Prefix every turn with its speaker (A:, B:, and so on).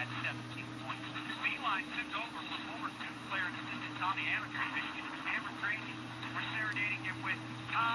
A: had 17 points. Beeline took over from Overton. Player assistant Tommy Amaker, Michigan. Amber Crazy. We're serenading him with Tom.